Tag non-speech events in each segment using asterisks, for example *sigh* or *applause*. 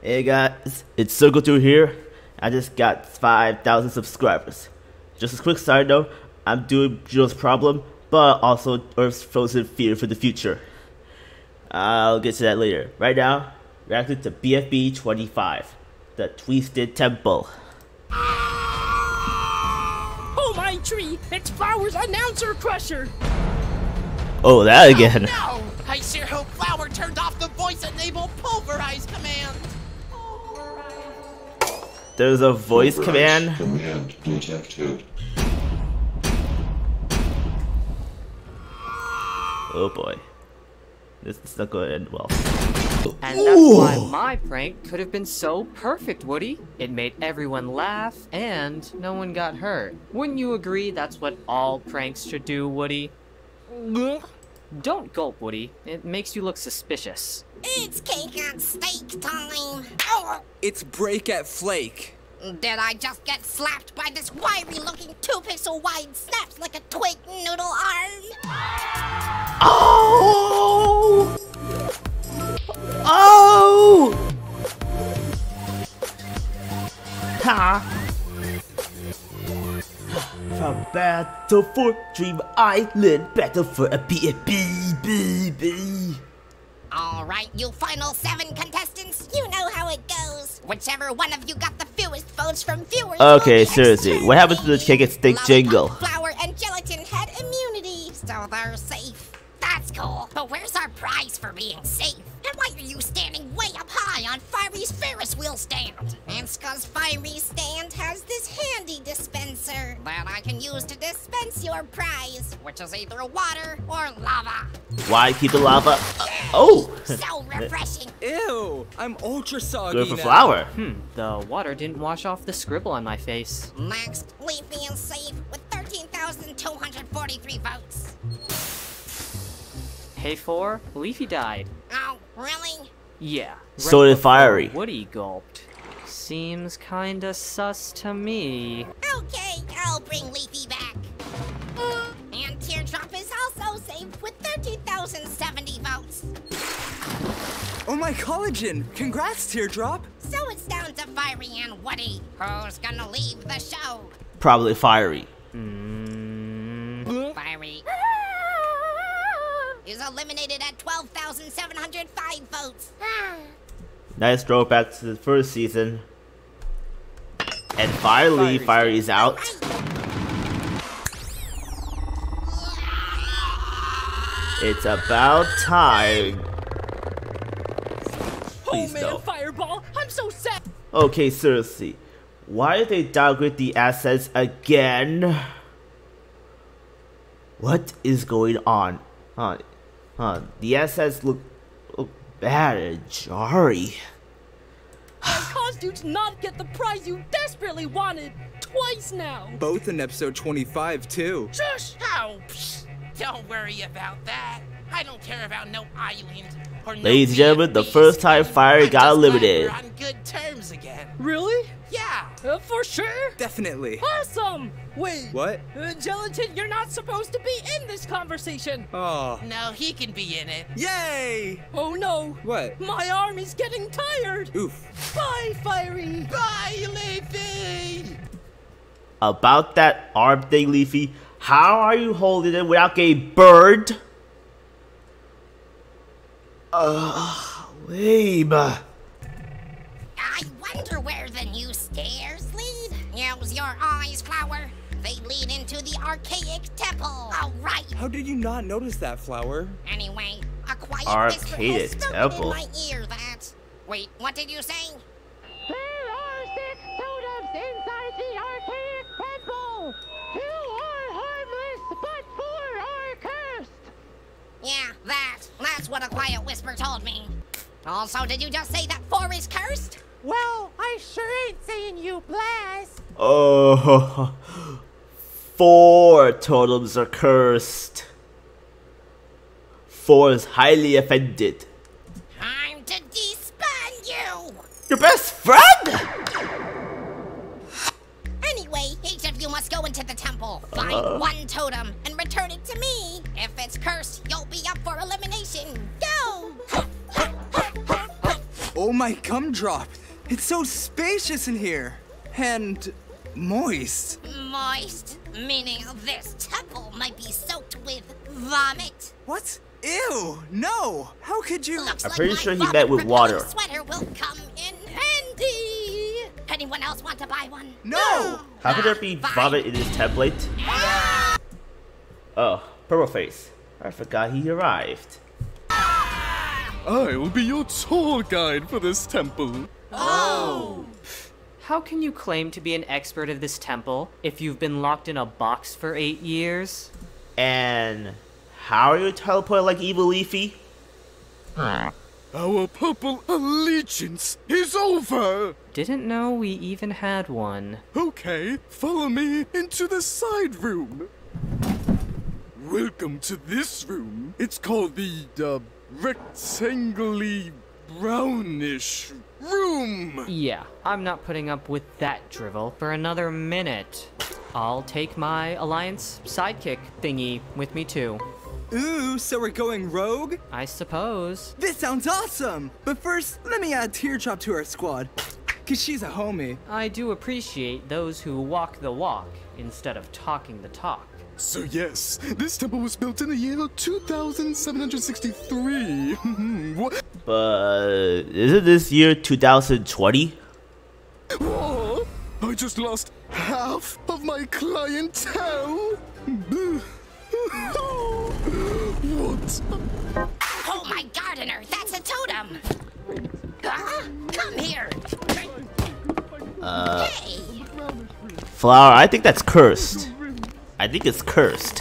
Hey guys, it's Circle Through here. I just got 5,000 subscribers. Just a quick side note, I'm doing Jules Problem, but also Earth's Frozen Fear for the future. I'll get to that later. Right now, reacting to BFB 25, the Twisted Temple. Oh my tree! It's Flowers Announcer Crusher! Oh, that again. No! I sure hope Flower turned off the voice-enabled pulverize command. There's a voice command. Command detected. Oh boy. This is not going to end well. And that's why my prank could have been so perfect, Woody. It made everyone laugh, and no one got hurt. Wouldn't you agree that's what all pranks should do, Woody? Don't gulp, Woody. It makes you look suspicious. It's Cake at Stake time. Oh, It's break at Flake. did I just get slapped by this wiry-looking two-pixel wide snaps like a twig noodle arm? Oh! Oh! Ha! From Battle for Dream Island, Battle for a BFB, BB. All right, you final seven contestants, you know how it goes. Whichever one of you got the fewest votes from viewers. Okay, will be seriously, what happened to the chicken and steak Lollipop, jingle? Flower and gelatin had immunity, so they're safe. That's cool. But where's our prize for being safe? And why are you standing way up high on Firey's Ferris wheel stand? It's cause Firey's stand has this handy dispenser that I can use to dispense your prize, which is either water or lava. Why keep the lava? Uh, oh! So refreshing. *laughs* Ew, I'm ultra soggy Good for now. Flower. Hmm, the water didn't wash off the scribble on my face. Next, Leafy and Safe with 13,243 votes. Hey, four, Leafy died. Oh, really? Yeah. So did before Firey. Woody gulped. Seems kinda sus to me. Okay, I'll bring Leafy back. And Teardrop is also safe with 13,070 votes. Oh my collagen! Congrats, Teardrop! So it's down to Firey and Woody. Who's gonna leave the show? Probably Firey. Firey eliminated at 12,705 votes. *sighs* Nice throwback to the first season. And finally, Firey's out. It's about time. Oh, Please oh man, no. Fireball! I'm so sad! Okay, seriously. Why did they downgrade the assets again? What is going on? Huh? Huh? The assets look, look bad and jarry. I caused you to not get the prize you desperately wanted twice now! Both in episode 25, too. Shush! Oh, psh, don't worry about that. I don't care about no island or no Ladies and gentlemen, the first time Fire I'm got just glad eliminated. On good terms again. Really? Yeah. Uh, for sure? Definitely. Awesome! Wait, What? uh, Gelatin, you're not supposed to be in this conversation! Oh. No, he can be in it. Yay! Oh no! What? My arm is getting tired! Oof. Bye, Firey! Bye, Leafy. About that arm thing, Leafy, how are you holding it without getting burned? Uh, lame. I wonder where the new stairs lead. Use your eyes, Flower. They lead into the archaic temple. All right. How did you not notice that, Flower? Anyway, a quiet whisper Arcade has spoken temple. in my ear that. Wait, what did you say? There are six totems inside the archaic temple. Two are harmless, but four are cursed. Yeah, that. A quiet whisper told me. Also, did you just say that four is cursed? Well, I sure ain't saying you blast. Oh, *laughs* four totems are cursed. Four is highly offended. Time to despawn you! Your best friend? Anyway, each of you must go into the temple, uh. find one totem, and return it to me. If it's cursed, you'll be up for elimination. Go! Oh my gumdrop! It's so spacious in here! And moist. Moist, meaning this temple might be soaked with vomit. What? Ew! No! How could you? Looks I'm like pretty sure he meant with vomit-repelling water. Sweater will come in handy. Anyone else want to buy one? No! How could there be vomit in this template? Ah! Oh, Purple Face. I forgot he arrived. I will be your tour guide for this temple. Oh! How can you claim to be an expert of this temple if you've been locked in a box for eight years? And how are you teleported like Evil Leafy? Our purple allegiance is over. Didn't know we even had one. Okay, follow me into the side room. Welcome to this room. It's called the uh, rectangly brownish room. Yeah, I'm not putting up with that drivel for another minute. I'll take my Alliance sidekick thingy with me too. Ooh, so we're going rogue? I suppose. This sounds awesome! But first, let me add Teardrop to our squad. Cause she's a homie. I do appreciate those who walk the walk instead of talking the talk. So yes, this temple was built in the year 2763. *laughs* what? But isn't this year 2020? Oh, I just lost half of my clientele. *laughs* what? Oh my gardener, that's a totem. Huh? Come here. Uh, Hey, Flower, I think that's cursed. I think it's cursed.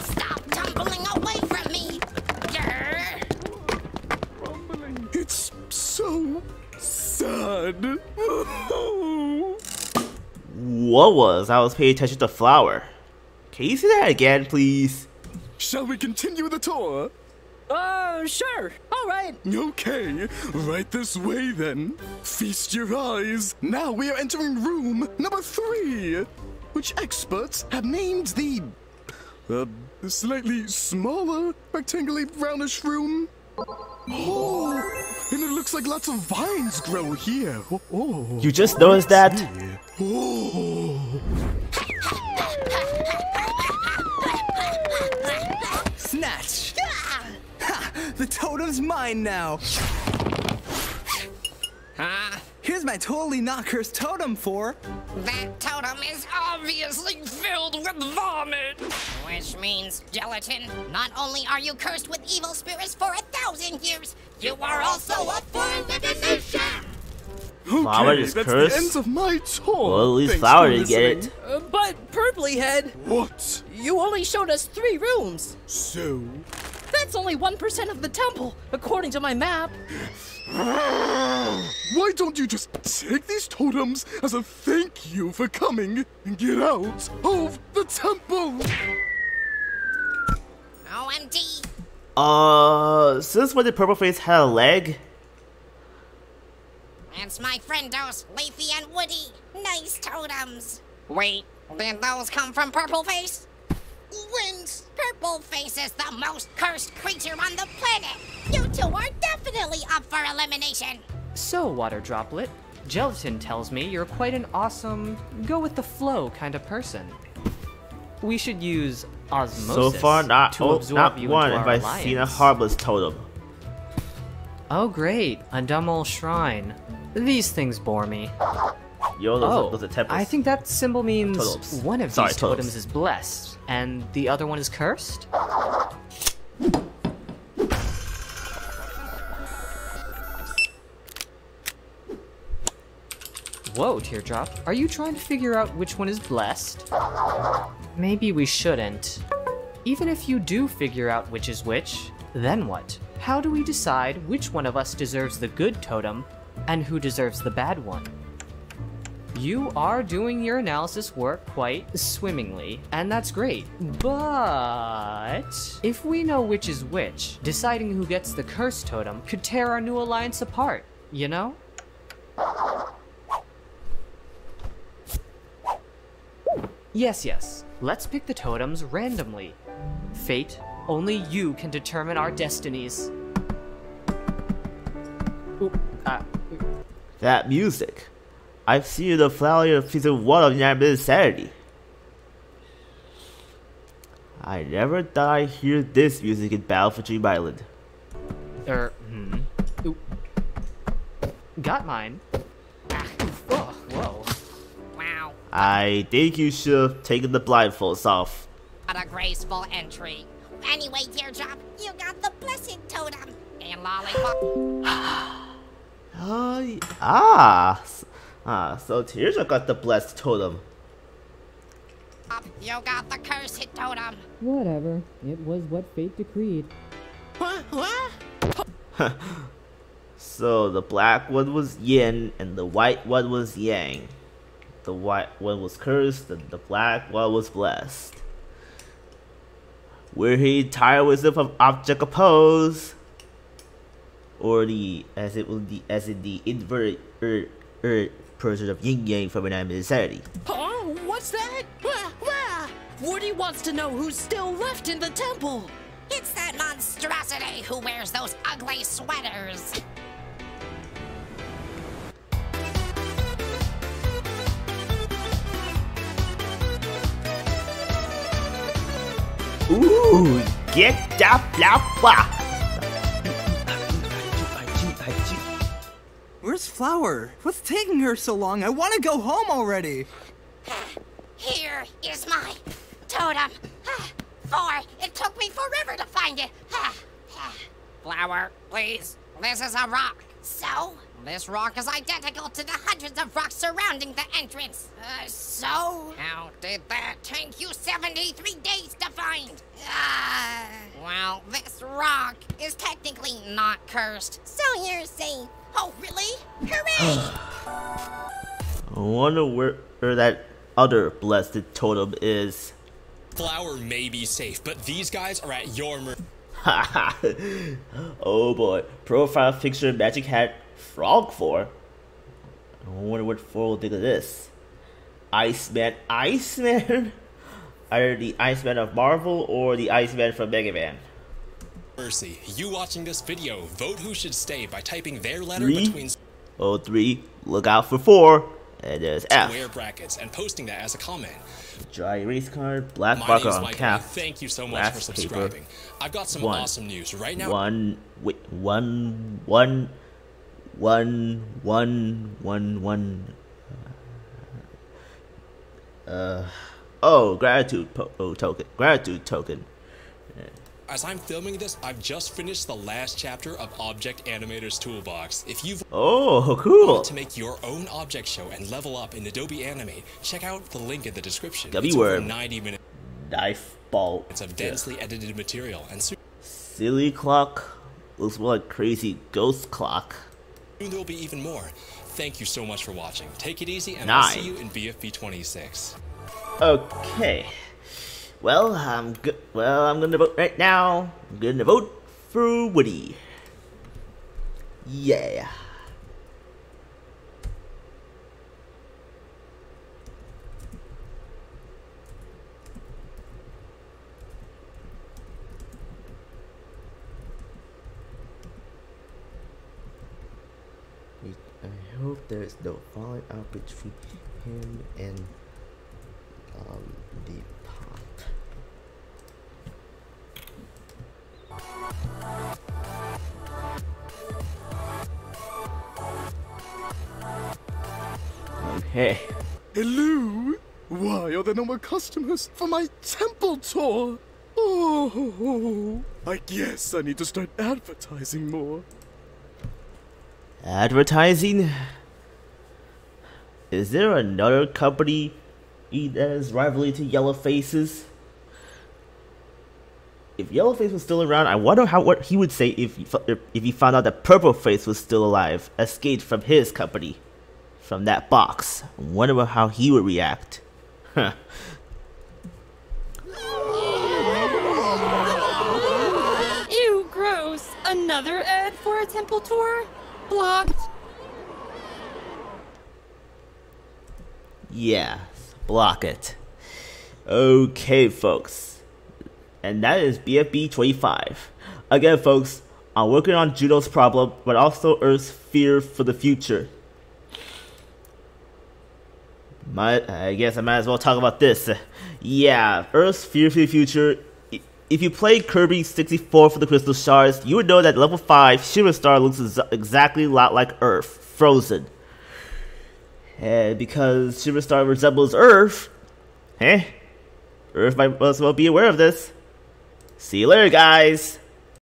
stop tumbling away from me. Grr. It's so sad. What was? I was paying attention to Flower. Can you say that again, please? Shall we continue the tour? Uh, sure. All right. Okay, right this way then. Feast your eyes. Now we are entering room number three, which experts have named the uh, slightly smaller, rectangularly brownish room. Oh, and it looks like lots of vines grow here. Oh. You just noticed that? Oh. Snatch! Ha! The totem's mine now! Huh? Here's my totally not cursed totem for. That totem is obviously filled with vomit. Which means, Gelatin, not only are you cursed with evil spirits for a thousand years, you are also up for elimination. Flower Okay, is that's cursed? the end of my tour. Well, at least Thanks Flower didn't get it. Uh, but Purpley Head, What? you only showed us three rooms. So? That's only 1% of the temple, according to my map. *sighs* Why don't you just take these totems as a thank you for coming and get out of the temple? OMG. Uh, since when did Purple Face had a leg? It's my friendos, Leafy and Woody. Nice totems. Wait, did those come from Purple Face? Wins! Purple Face is the most cursed creature on the planet. You two are definitely up for elimination. So, Water Droplet, Gelatin tells me you're quite an awesome, go with the flow kind of person. We should use So osmosis far, not, to oh, absorb not you one into have our I alliance. seen a harmless totem. Oh, great, a dumb old shrine. These things bore me. Yo, those, oh, are, those are. I think that symbol means Totems. one of Sorry, these totems. totems is blessed, and the other one is cursed? Whoa, Teardrop. Are you trying to figure out which one is blessed? Maybe we shouldn't. Even if you do figure out which is which, then what? How do we decide which one of us deserves the good totem and who deserves the bad one? You are doing your analysis work quite swimmingly, and that's great. But if we know which is which, deciding who gets the curse totem could tear our new alliance apart, you know? Yes, yes. Let's pick the totems randomly. Fate, only you can determine our destinies. Ooh, uh, That music. I've seen the flower of season one of Inanimate Insanity. I never thought I'd hear this music in Battle for Dream Island. er, hmm. Ooh. Got mine. Ah, oh, whoa. Wow, I think you should have taken the blindfolds off. what a graceful entry. Anyway, Teardrop, you got the blessed totem. And Lollipop, Uh, *gasps* y- ah, s- ah, so Teardrop got the blessed totem. you got the cursed totem. Whatever. It was what fate decreed. What? What? *laughs* So the black one was yin and the white one was yang. The white one was cursed and the black one was blessed. Were he entire wisdom of object oppose? Or the as it will the as in the inverted er, er, person of yin yang from an insanity. Oh, what's that? Wah, wah. Woody wants to know who's still left in the temple. It's that monstrosity who wears those ugly sweaters. Ooh, get that blah blah. Flower? What's taking her so long? I want to go home already. Here is my totem. *sighs* For it took me forever to find it. *sighs* Flower, please. This is a rock. So, this rock is identical to the hundreds of rocks surrounding the entrance. Uh, so, how did that take you 73 days to find? Uh, *sighs* well, this rock is technically not cursed, so you're safe. Oh, really? Hooray! *sighs* I wonder where, where that other blessed totem is. Flower may be safe, but these guys are at your mercy. *laughs* oh boy. Profile picture magic hat frog for. I wonder what four will think of this. Iceman Iceman? *laughs* Either the Iceman of Marvel or the Iceman from Mega Man. Mercy, you watching this video, vote who should stay by typing their letter Three. between Oh three, look out for four. And there's F. square brackets and posting that as a comment. Dry erase card, black My marker on Mike, cap. thank you so much for paper, subscribing. I've got some one. awesome news right now. One, wait, one, one, one, one, one, one. Uh, oh, gratitude po- oh, token, gratitude token. As I'm filming this, I've just finished the last chapter of Object Animator's Toolbox. If you've Oh, cool. wanted to make your own object show and level up in Adobe Animate, check out the link in the description. It's over 90 minutes Knife ball. of densely edited material, and Silly clock. Looks more like crazy ghost clock. there will be even more. Thank you so much for watching. Take it easy, and Nine. I'll see you in BFB 26. Okay. Well, I'm good. Well, I'm gonna vote right now. I'm gonna vote for Woody. Yeah. I hope there's no falling out between him and um, the Hello? Why are there no more customers for my temple tour? Oh, I guess I need to start advertising more. Advertising? Is there another company that is rivaling to Yellow Faces? If Yellow Face was still around, I wonder how what he would say if if he found out that Purple Face was still alive, escaped from his company, from that box. Wonder how he would react. Huh. Ew, gross. Another ad for a temple tour? Blocked. Yeah, block it. Okay, folks. And that is BFB 25. Again, folks, I'm working on Judo's problem, but also Earth's fear for the future. Might, I guess I might as well talk about this. Yeah, Earth's fear for the future. If you played Kirby 64 for the Crystal Shards, you would know that level 5 Shiver Star looks ex- exactly a lot like Earth, frozen. And because Shiver Star resembles Earth, eh? Earth might as well be aware of this. See you later, guys!